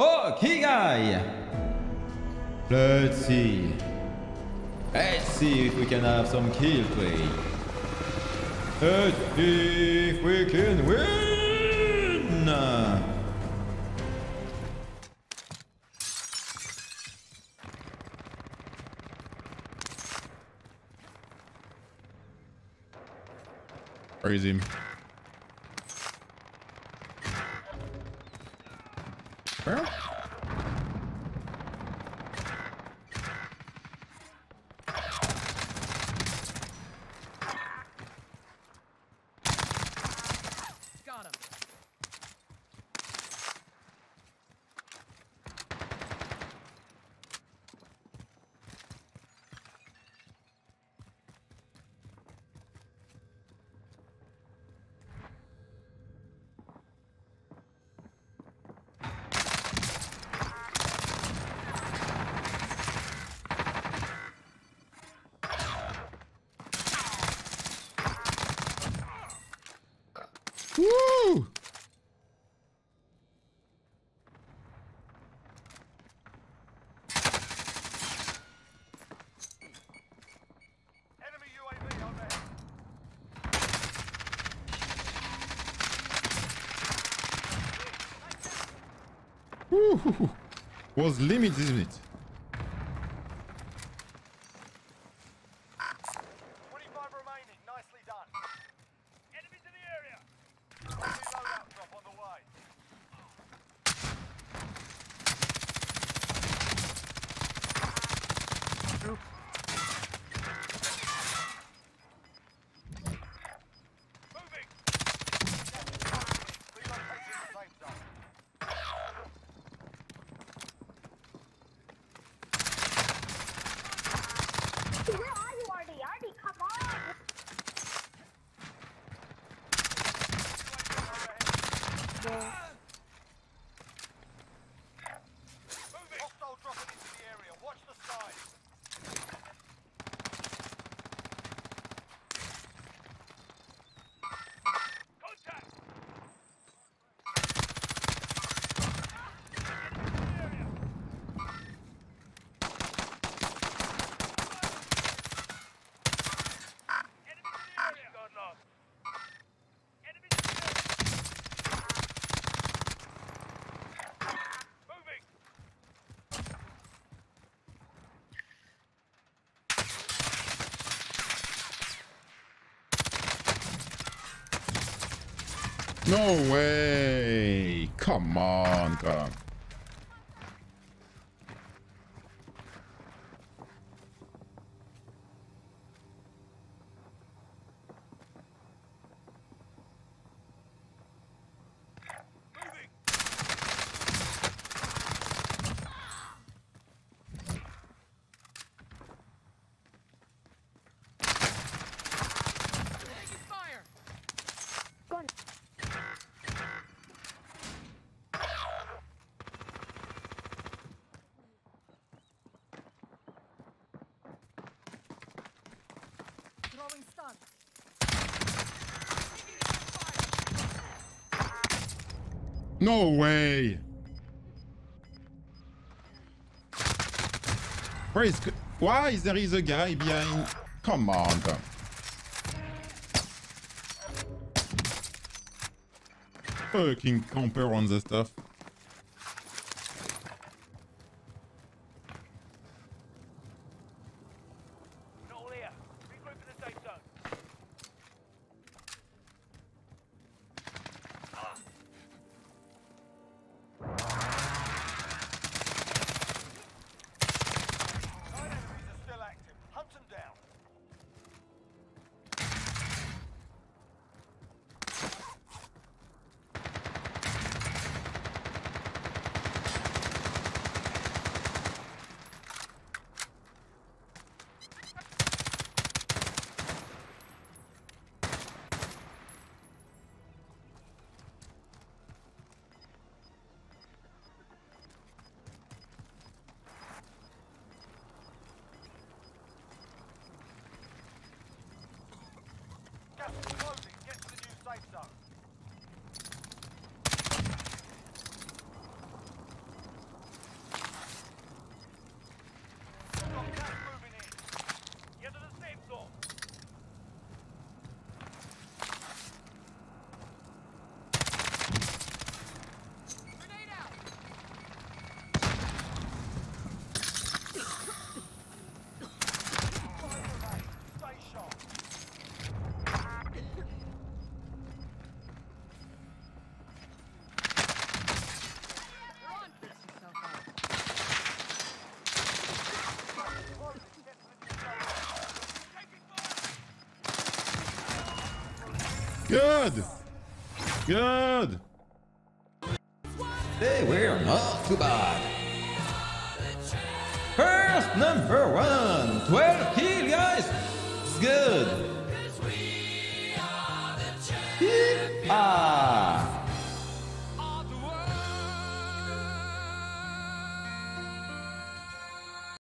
Oh, okay, Let's see. Let's see if we can have some kill play. Let's see if we can win! Crazy. Фу! Возле лимит, извините. No way. Come on, come on. Throwing stun. No way. Where is... Why is there is a guy behind... Come on. Fucking compare on the stuff. Good! Good! Hey, we're not too bad. First number one, 12 kill, guys. It's good.